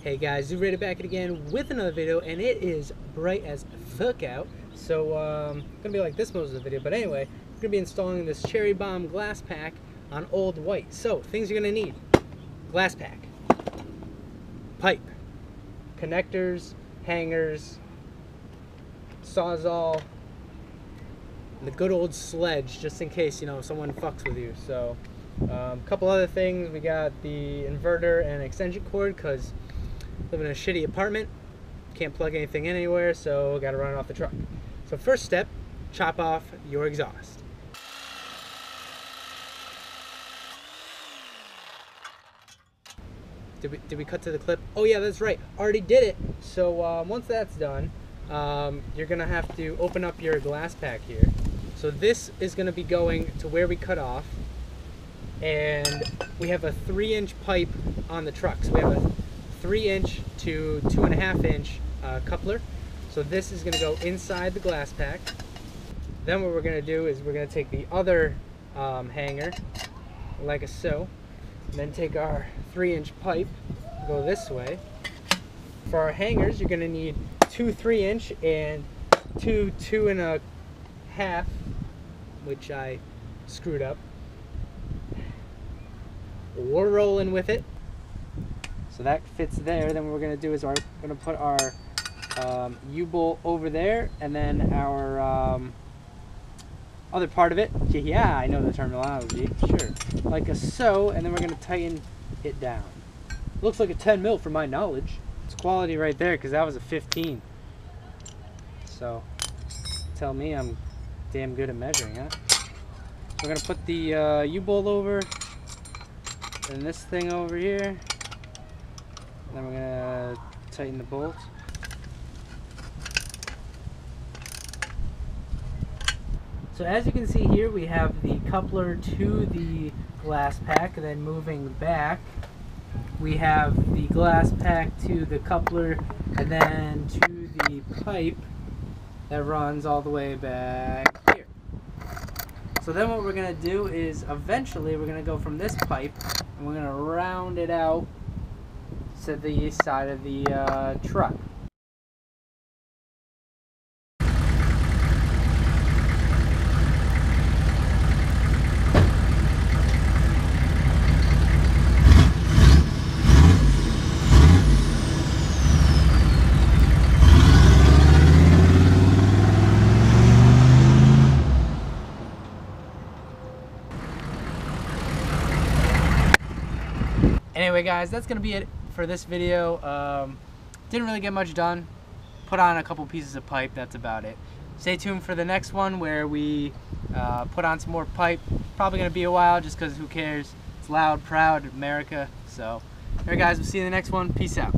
Hey guys, Zoorated back at again with another video, and it is bright as fuck out. So, um, gonna be like this most of the video, but anyway, we're gonna be installing this Cherry Bomb glass pack on Old White. So, things you're gonna need: glass pack, pipe, connectors, hangers, sawzall, the good old sledge, just in case you know someone fucks with you. So, a um, couple other things: we got the inverter and extension cord, cause live in a shitty apartment, can't plug anything in anywhere, so got to run it off the truck. So first step, chop off your exhaust. Did we, did we cut to the clip? Oh yeah, that's right. Already did it. So um, once that's done, um, you're gonna have to open up your glass pack here. So this is gonna be going to where we cut off, and we have a three inch pipe on the truck. So we have a three inch to two and a half inch uh, coupler. So this is gonna go inside the glass pack. Then what we're gonna do is we're gonna take the other um, hanger, like a so, and then take our three inch pipe, go this way. For our hangers, you're gonna need two three inch and two two and a half, which I screwed up. We're rolling with it. So that fits there. Then what we're gonna do is we're gonna put our um, U-bolt over there, and then our um, other part of it. Yeah, I know the terminology. Sure, like a so, and then we're gonna tighten it down. Looks like a 10 mil for my knowledge. It's quality right there because that was a 15. So tell me I'm damn good at measuring, huh? We're gonna put the uh, U-bolt over, and this thing over here. Then we're gonna tighten the bolt. So as you can see here, we have the coupler to the glass pack, and then moving back, we have the glass pack to the coupler, and then to the pipe that runs all the way back here. So then what we're going to do is eventually we're going to go from this pipe, and we're going to round it out to the east side of the uh, truck. Anyway guys, that's going to be it for this video. Um, didn't really get much done. Put on a couple pieces of pipe, that's about it. Stay tuned for the next one where we uh, put on some more pipe. Probably going to be a while just because who cares. It's loud, proud, America. So, alright guys, we'll see you in the next one. Peace out.